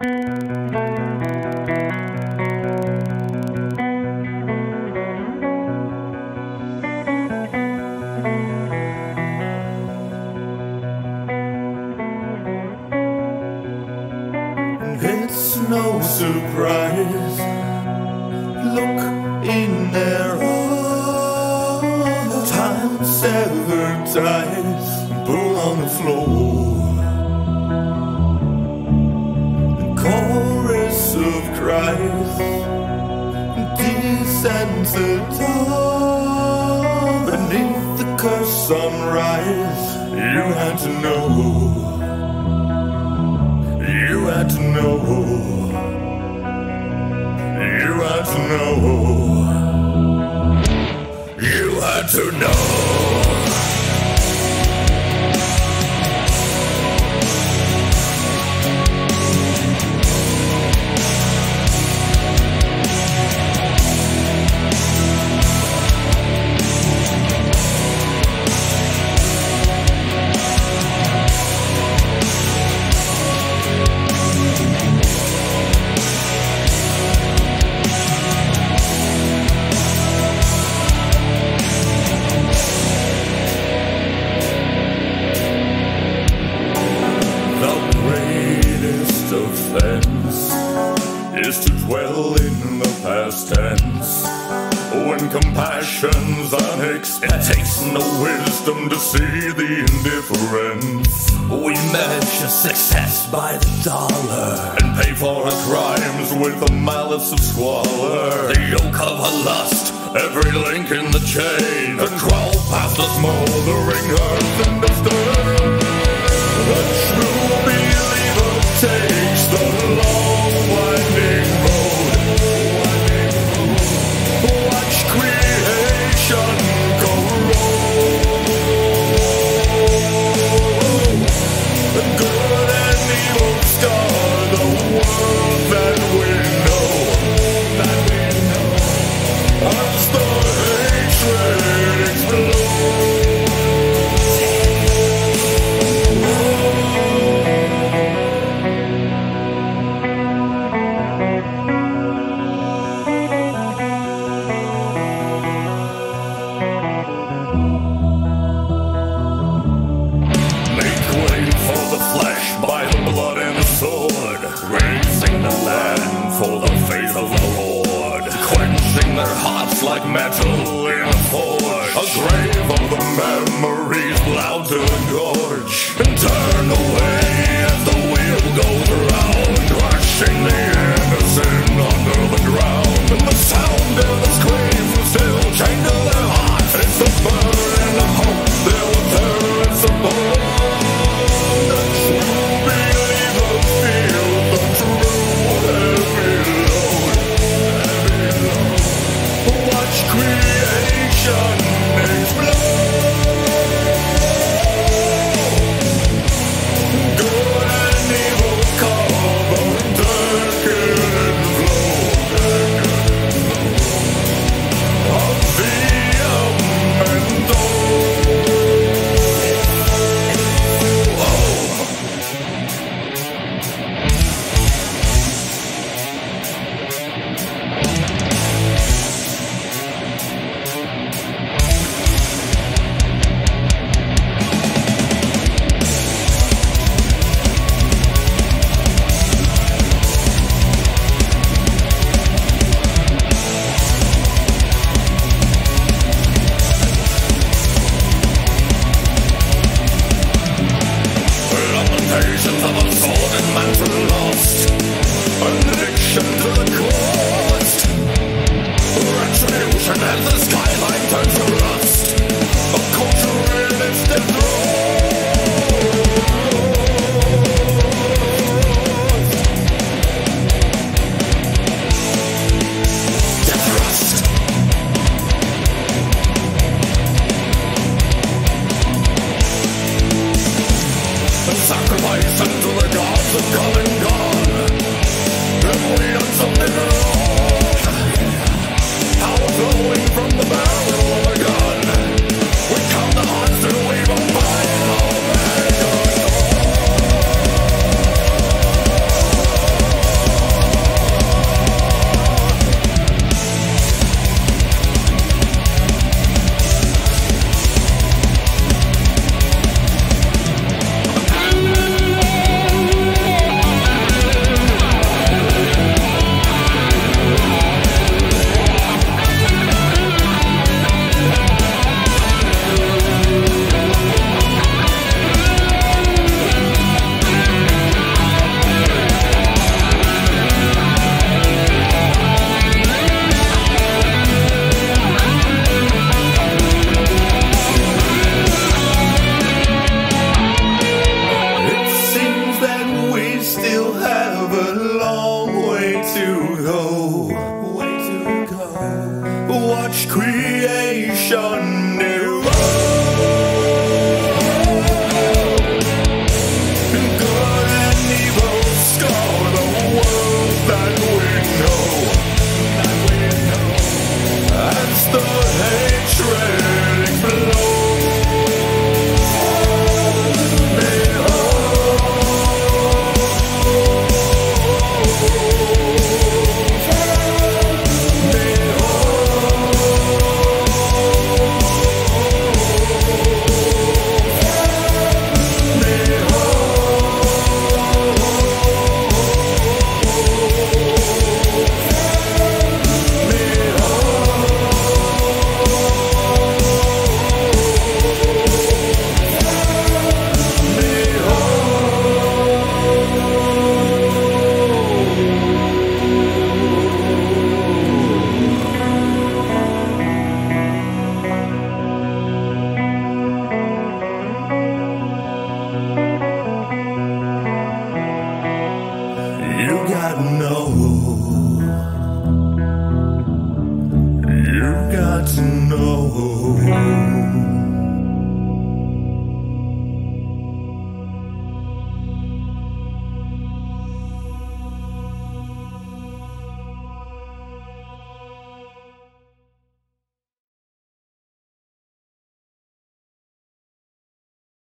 It's no surprise. Look in their eyes. Time severed ties. Pull on the floor. Cries. Descends dawn. Beneath the cursed sunrise. You had to know. You had to know. You had to know. You had to know. Past tense. When compassion's unexpected, it takes no wisdom to see the indifference. We measure success by the dollar and pay for our crimes with the malice of squalor. The yoke of a lust, every link in the chain, the crawl past us, mothering earth and disturbed. The true believer takes the long their like metal in a forge, a grave of the memories loud to engorge, and turn away as the wheel goes round, crushing the creation